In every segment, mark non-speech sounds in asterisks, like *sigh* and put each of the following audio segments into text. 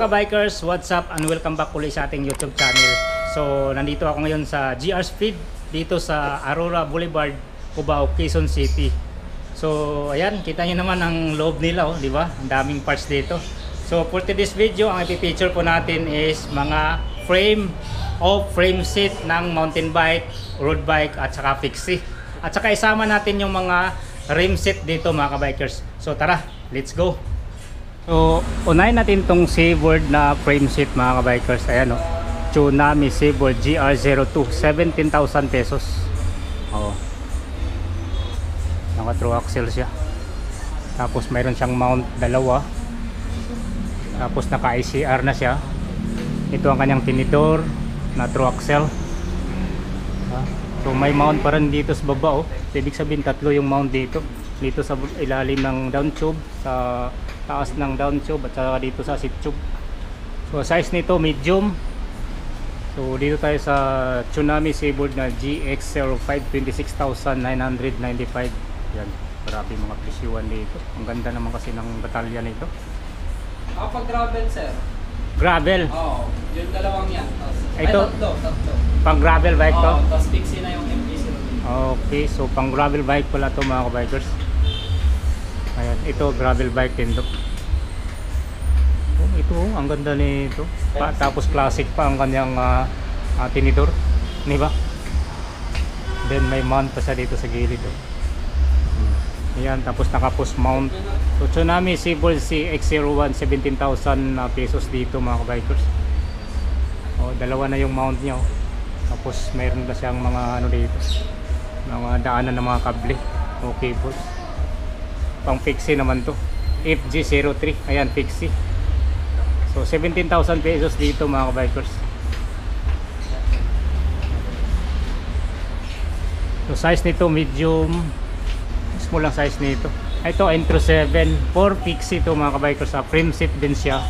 ka-bikers, what's up and welcome back ulit sa ating YouTube channel. So, nandito ako ngayon sa GR Speed dito sa Aurora Boulevard, Cubao, Quezon City. So, ayan, kita niyo naman ang loob nila, oh, di ba? Ang daming parts dito. So, for today's video, ang ipipicture po natin is mga frame o frame seat ng mountain bike, road bike at saka fixie. At saka isama natin yung mga rim set dito mga ka-bikers. So, tara, let's go! So, unahin natin tong Seaboard na frame seat mga ka-bikers. Ayan o. Tsunami Seaboard GR02. 17,000 pesos. Oo. Naka true axle siya. Tapos mayroon siyang mount dalawa. Tapos naka ICR na siya. Ito ang kanyang tinidor na true axle. So may mount pa rin dito sa baba oh. Ibig sabihin tatlo yung mount dito. Dito sa ilalim ng down tube, sa taas ng down tube at saka dito sa seat tube. So size nito medium. So dito tayo sa Tsunami Seaboard na GX05 26,995. Yan, grabe mga presyuan dito. Ang ganda naman kasi ng batalya nito. Kapag gravel, sir. Gravel, Oo, yung dalawang yan. Tapos, ay, Ito? tatlo, tatlo. pang gravel bike to. Oo, tapos fixie na yung MPC. Okay, so pang gravel bike pala to mga kabikers. Ayan, ito gravel bike din to. Oh, ito, oh, ang ganda nito. Pa, tapos classic pa ang kanyang ah, ah, tinidor. Di ba? Then may mount pa siya dito sa gilid. Oh. Ayan, tapos naka-post mount. So Tsunami Seaboard CX01, 17,000 na pesos dito mga kabikers. Oh, dalawa na yung mount niya. Oh. Tapos mayroon na siyang mga ano dito. Mga daanan ng mga kable o cables. Pang fixie naman to. FG03. Ayan, fixie. So 17,000 pesos dito mga kabikers. So size nito medium. Small lang size nito. Ito Intro 7. 4 fixie to mga kabikers. Sa frame seat din siya.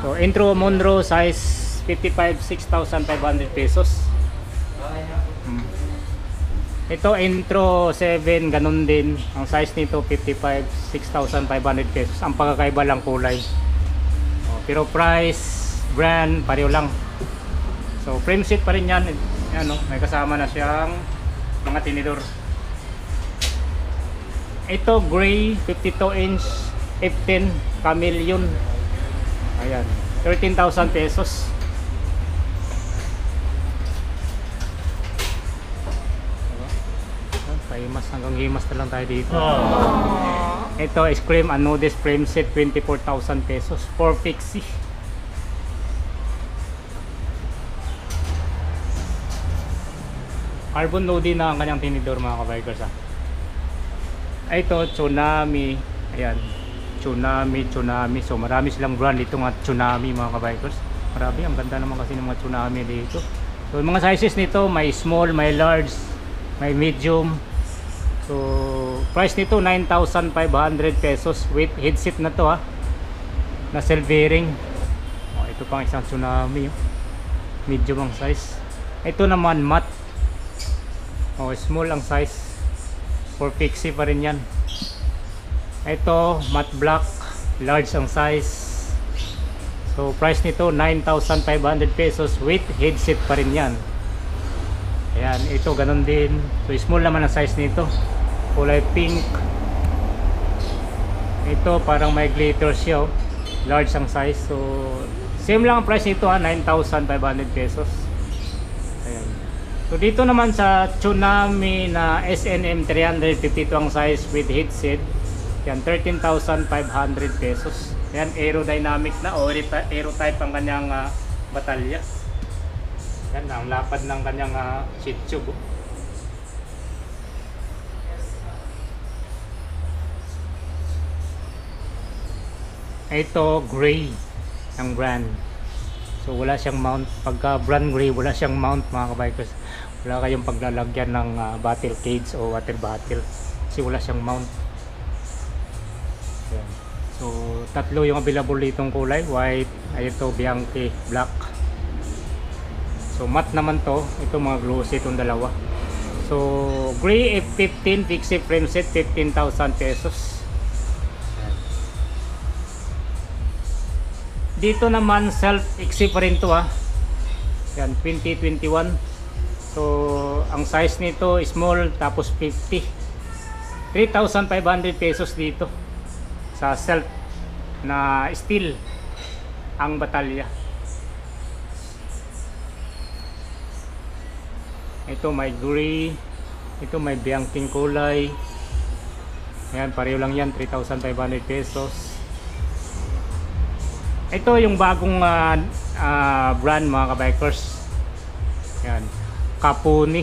So Intro Monroe size 55 6,500 pesos. Hmm. Ito intro 7 ganun din. Ang size nito 55 6,500 pesos. Ang pagkakaiba lang kulay. Oh, pero price, brand pareho lang. So frame seat pa rin yan. Yan no, may kasama na siyang mga tinidor. Ito gray 52 inch F10 Chameleon. Ayan, 13,000 pesos. Himas hanggang himas na lang tayo dito. Ito Scream Anodis frame set 24,000 pesos for fixie. Carbon loading na ang kanyang tinidor mga kabikers ha. Ito Tsunami. Ayan. Tsunami, Tsunami. So marami silang brand dito nga Tsunami mga kabikers. Marami. Ang ganda naman kasi ng mga Tsunami dito. So mga sizes nito may small, may large, may medium, So, price nito 9,500 pesos with headset na to ha. Na cell bearing. Oh, ito pang isang tsunami. Oh. Medium ang size. Ito naman matte. Oh, small ang size. For fixie pa rin yan. Ito matte black. Large ang size. So, price nito 9,500 pesos with headset pa rin yan. Ayan, ito ganun din. So, small naman ang size nito kulay pink. Ito parang may glitter siya oh. large ang size. So same lang ang price nito ha 9,500 pesos. Ayan. so dito naman sa Tsunami na SNM 352 ang size with headset yan 13,500 pesos. Yan aerodynamic na o aero type ang kanyang uh, batalya. Yan ang lapad ng kanyang uh, seat tube oh. Ito gray ang brand. So wala siyang mount. Pagka brand gray wala siyang mount mga kabikers. Wala kayong paglalagyan ng uh, battle cage o water bottle kasi wala siyang mount. Ayan. so tatlo yung available ditong kulay. White ay ito bianchi black. So matte naman to. Ito mga glossy itong dalawa. So gray F15 fixie frame set 15,000 pesos Dito naman self-exit pa rin to ah. Yan, 2021. So, ang size nito small tapos 50. 3,500 pesos dito sa self na steel ang batalya. Ito may gray, ito may biangking kulay. Ayan, pareho lang yan, 3,500 pesos. Ito yung bagong ah, ah, brand mga kabikers. Yan, Kapuni.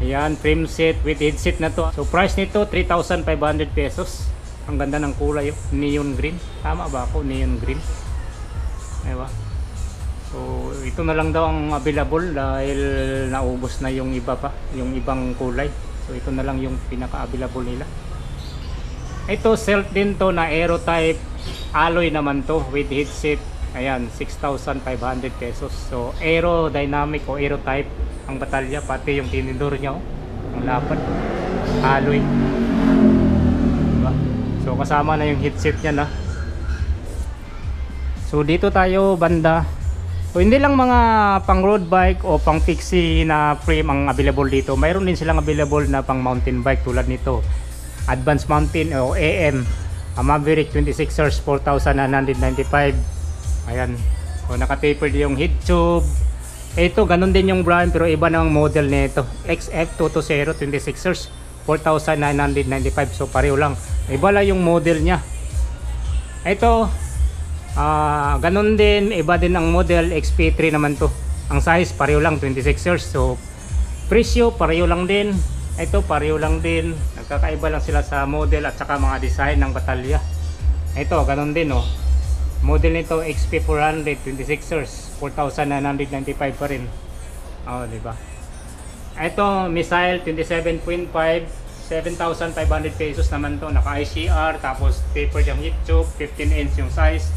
Ayan, frame set with headset na to. So price nito 3,500 pesos. Ang ganda ng kulay, neon green. Tama ba ako? Neon green. Diba? So ito na lang daw ang available dahil naubos na yung iba pa, yung ibang kulay. So ito na lang yung pinaka-available nila. Ito self din to na aero type alloy naman to with headset. Ayan, 6,500 pesos. So aerodynamic o aero type ang batalya pati yung tinidor niya oh. Ang lapad. Alloy. Diba? So kasama na yung headset niya na. So dito tayo banda. So hindi lang mga pang road bike o pang fixie na frame ang available dito. Mayroon din silang available na pang mountain bike tulad nito. Advanced Mountain o AM. A Maverick 26ers 4,995. Ayan. So naka-tapered yung head tube. Ito ganun din yung brand pero iba namang model nito. XF220 26ers 4,995. So pareho lang. Iba lang yung model niya. Ito Ah, ganun din, iba din ang model XP3 naman to. Ang size pareho lang 26 years. So presyo pareho lang din. Ito pareho lang din. Nagkakaiba lang sila sa model at saka mga design ng batalya. Ito ganun din oh. Model nito XP400 26 years. 4,995 pa rin. Oh, di ba? Ito missile 27.5 7,500 pesos naman to naka ICR tapos tapered yung heat tube 15 inch yung size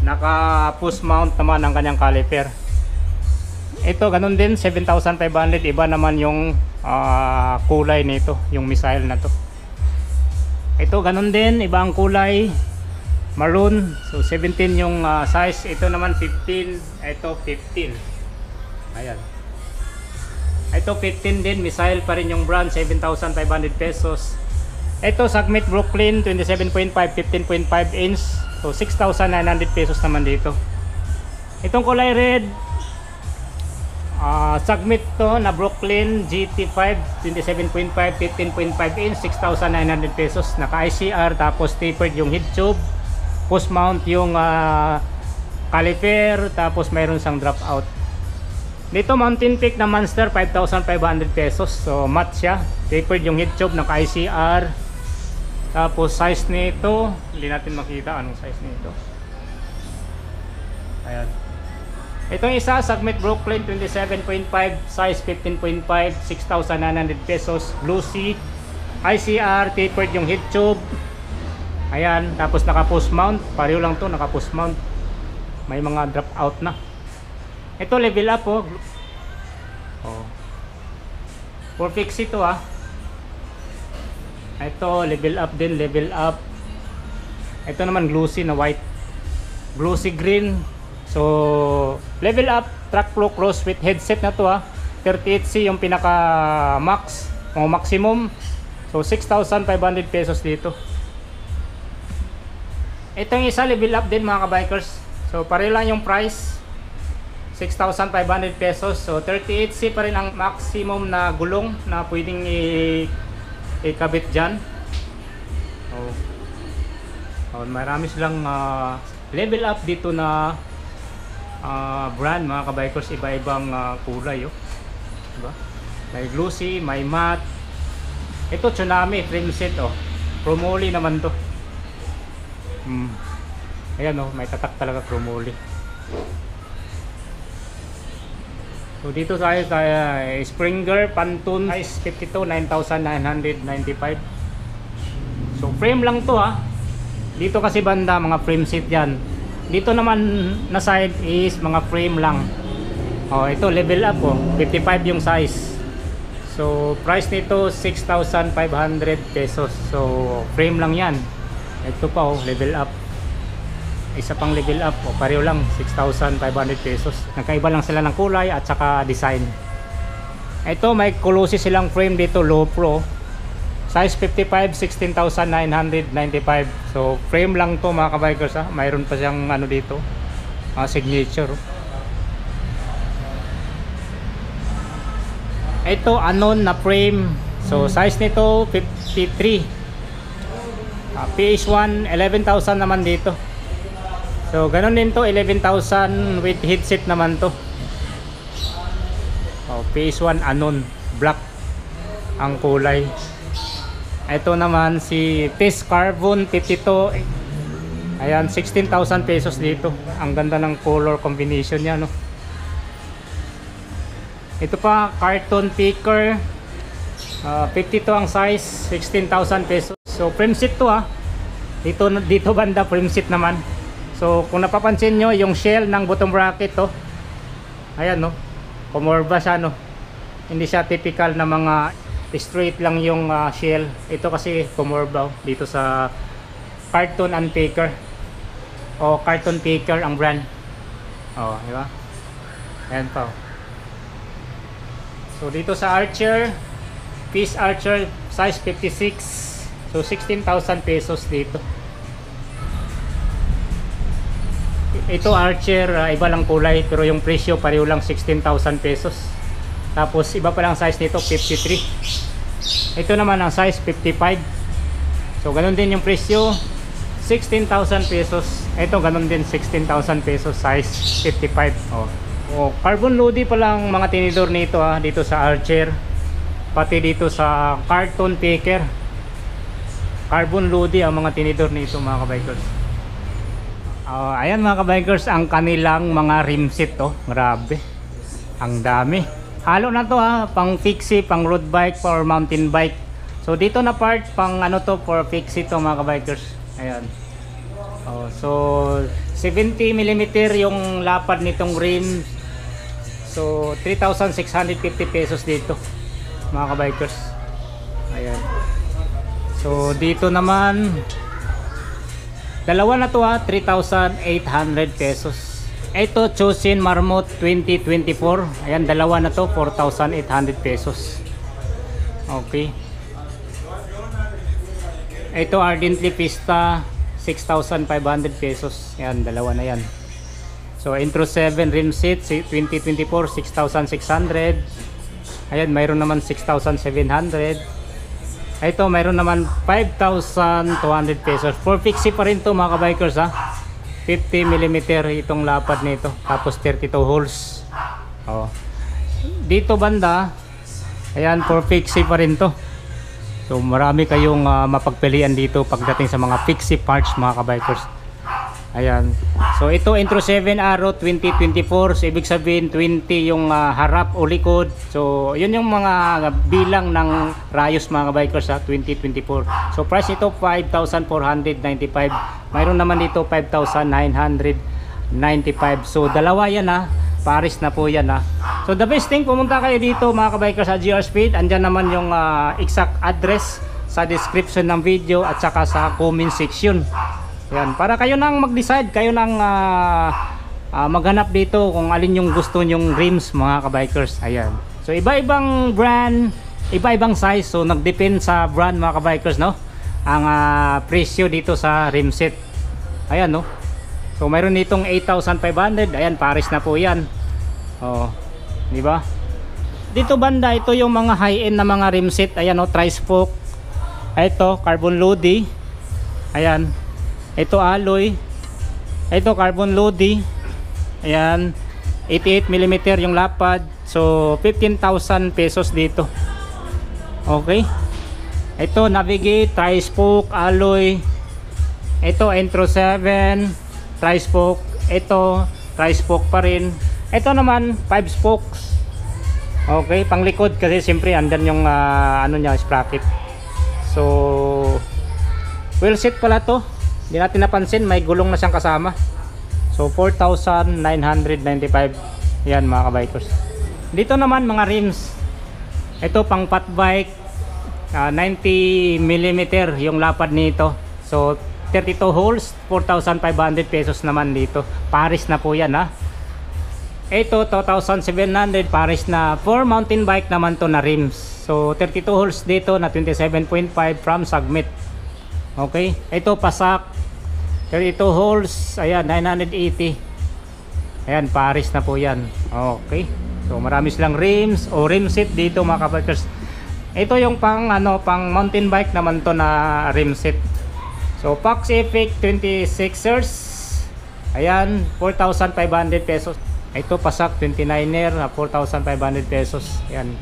naka push mount naman ang kanyang caliper ito ganun din 7,500 iba naman yung ah, kulay nito yung missile na to. Ito ganun din iba ang kulay. Maroon so 17 yung ah, size. Ito naman 15 ito 15 ayan. Ito 15 din missile pa rin yung brand 7,500 pesos. Ito Sagmit Brooklyn 27.5 15.5 inch. So 6,900 pesos naman dito. Itong kulay red ah Sagmit to na Brooklyn GT5 27.5 15.5 inch 6,900 pesos. Naka ICR tapos tapered yung head tube. Post mount yung ah, caliper tapos mayroon sang drop out. Dito Mountain Peak na Monster 5,500 pesos. So matte siya. Tapered yung head tube naka ICR. Tapos size nito, hindi natin makita anong size nito. Ayan. Itong isa, Sagmit Brooklyn 27.5, size 15.5, 6,900 pesos, Blue Sea, ICR, tapered yung head tube. Ayan, tapos naka post mount, pareho lang to, naka post mount. May mga drop out na. Ito level up oh. Oh. For fix ito ah. Ito, level up din, level up. Ito naman glossy na white. Glossy green. So, level up, track flow cross with headset na to ha. 38C yung pinaka max, o maximum. So, 6,500 pesos dito. Itong isa, level up din mga kabikers. So, pare lang yung price. 6,500 pesos. So, 38C pa rin ang maximum na gulong na pwedeng i- ikabit dyan. Oh. Oh, marami silang ah, level up dito na ah, brand mga kabikers iba-ibang ah, kulay oh. Diba? May glossy, may matte. Ito tsunami frame set oh. Chromoly naman to. Hmm. Ayan oh, may tatak talaga chromoly. So dito tayo tayo eh, Springer Pantone size 52 9,995. So frame lang to ha. Dito kasi banda mga frame set yan. Dito naman na side is mga frame lang. Oh, ito level up oh. 55 yung size. So price nito 6,500 pesos. So frame lang yan. Ito pa oh, level up. isa pang level up o pareho lang 6,500 pesos nagkaiba lang sila ng kulay at saka design ito may Colossus silang frame dito low pro size 55 16,995 so frame lang to mga kabikers ha? Mayroon pa siyang ano dito mga signature. Ito anon na frame. So size nito 53 Ah, PS1 11,000 naman dito. So ganun din to 11,000 with headset naman to. Oh, PS1 Anon black ang kulay ito naman si Piss Carbon 52 ayan 16,000 pesos dito. Ang ganda ng color combination niya no? Ito pa carton picker. Ah, 52 ang size 16,000 pesos. So frame seat to ah. Dito dito banda frame seat naman. So kung napapansin nyo yung shell ng bottom bracket to ayan no? Kumorba siya no? Hindi siya typical na mga straight lang yung ah, shell. Ito kasi kumorba oh, dito sa carton and picker o carton picker ang brand. Oh di ba? Ayan pa oh. so dito sa archer Peace Archer size 56 so 16,000 pesos dito. Ito Archer ah, iba lang kulay pero yung presyo pareho lang 16,000 pesos tapos iba pa lang size nito 53 ito naman ang size 55 so ganun din yung presyo. 16,000 pesos. Ito ganun din 16,000 pesos size 55 oh. oh carbon loady pa lang mga tinidor nito ah dito sa Archer. Pati dito sa carton picker. Carbon loady ang mga tinidor nito mga kabikers. Ah, ayan mga kabikers ang kanilang mga rim set oh. Grabe. Ang dami halo na to ha? Pang fixie pang road bike or mountain bike. So dito na part pang ano to for fixie to mga kabikers. Ayan. Oh, so 70 mm yung lapad nitong rim. So 3,650 pesos dito mga kabikers. Ayan. So dito naman dalawa na to ha? 3,800 pesos ito Chosin Marmot 2024 ayan dalawa na to 4,800 pesos okay ito Ardently Pista 6,500 pesos ayan dalawa na yan so Intro 7 rim seat si- 2024 6,600 Ayan, mayroon naman 6,700. Ito, mayroon naman 5,200 pesos. For fixie pa rin to mga kabikers ha. 50 mm itong lapad nito. Tapos 32 holes. Oh. Dito banda, ayan, for fixie pa rin to. So marami kayong ah, mapagpilian dito pagdating sa mga fixie parts mga kabikers. Ayan. So ito Intro 7 Arrow 2024. So ibig sabihin 20 yung ah, harap o likod. So yun yung mga bilang ng rayos mga bikers sa 2024. So price ito 5,495. Mayroon naman dito 5,995. So dalawa yan ha. Paris na po yan ha. So the best thing pumunta kayo dito mga kabikers sa GR Speed. Andyan naman yung ah, exact address sa description ng video at saka sa comment section. Yan, para kayo nang mag-decide, kayo nang ah, ah, maghanap dito kung alin yung gusto nyong rims mga kabikers. Ayan. So iba-ibang brand, iba-ibang size. So nagdepend sa brand mga kabikers, no? Ang ah, presyo dito sa rim set. Ayan, no? So mayroon ditong 8,500. Ayan, Paris na po 'yan. Oh, di ba? Dito banda, ito yung mga high-end na mga rim set. Ayan, no? Tri-spoke. Ito, carbon loady. Ayan. Ito alloy. Ito carbon loady. Ayan. 88 mm yung lapad. So 15,000 pesos dito. Okay. Ito navigate, tri-spoke, alloy. Ito Entro 7, tri-spoke. Ito tri-spoke pa rin. Ito naman 5 spokes. Okay, panglikod kasi siyempre andan yung ah, ano niya sprocket. So wheel set pala to. Hindi natin napansin, may gulong na siyang kasama. So 4,995. Yan mga kabikers. Dito naman mga rims. Ito pang fat bike. ah, 90 mm yung lapad nito. So 32 holes, 4,500 pesos naman dito. Paris na po yan ha. Ito, 2,700 Paris na. For mountain bike naman to na rims. So, 32 holes dito na 27.5 from Sagmit. Okay. Ito, pasak. 32 holes. Ayan, 980. Ayan, Paris na po yan. Okay. So, marami silang rims o rim set dito mga kabikers. Ito yung pang ano, pang mountain bike naman to na rim set. So, Fox Epic 26ers. Ayan, 4,500 pesos. Ito pasak 29er na 4,500 pesos. Ayan.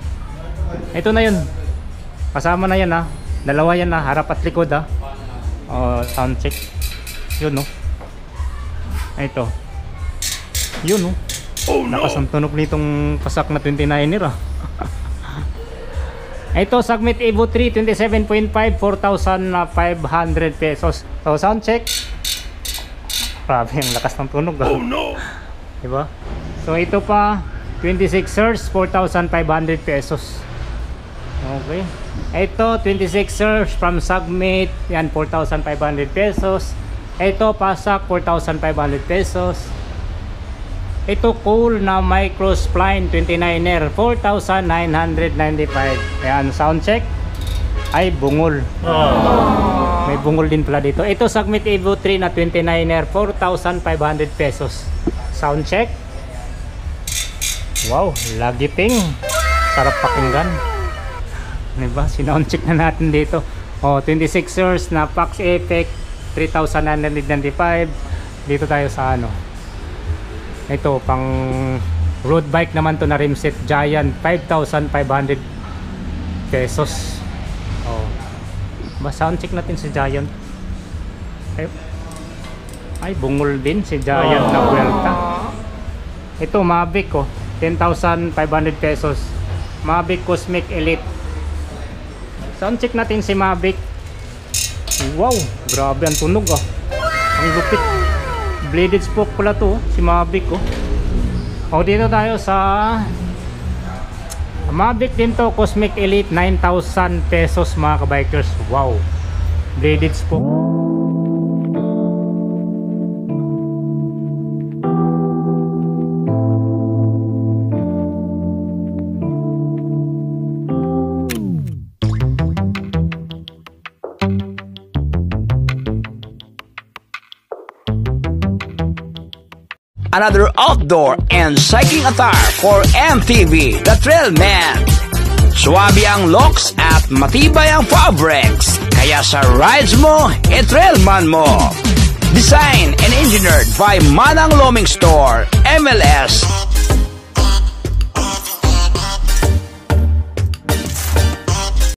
Ito na yun. Kasama na yan ha. Dalawa yan ha. Harap at likod ha. Oh, sound check. Yun no. Ito. Yun no. Oh, no. Lakas ang tunog nitong pasak na 29er ah. *laughs* Ito, Sagmit Evo 3, 27.5, 4,500 pesos. So, sound check. Grabe, ang lakas ng tunog ah. Oh no! Diba? So, ito pa, 26ers, 4,500 pesos. Okay. Ito, 26ers from Sagmit, yan, 4,500 pesos. Ito, Pasak, 4,500 pesos. Ito cool na micro spline 29er 4,995 Ayan sound check. Ay bungol. May bungol din pala dito. Ito Sagmit Evo 3 na 29er 4,500 pesos. Sound check. Wow lagiting Sarap pakinggan Diba? Sinound check na natin dito. Oh 26ers na Pax Effect 3,995 Dito tayo sa ano. Ito pang road bike naman to na rimset giant 5,500 pesos. Oh. Ba sound natin si giant. Ay, ay bungol din si giant na Vuelta ito Mavic oh 10,500 pesos. Mavic Cosmic Elite sound check natin si Mavic wow grabe ang tunog oh ang lupit. Bladed spoke pala to si Mavic oh. o dito tayo sa Mavic din to Cosmic Elite 9,000 pesos mga kabikers. Wow. Bladed spoke another outdoor and cycling attire for MTV, The Trail Man. Suwabe ang looks at matibay ang fabrics. Kaya sa rides mo, e-trailman mo. Designed and engineered by Manang Loaming Store, MLS,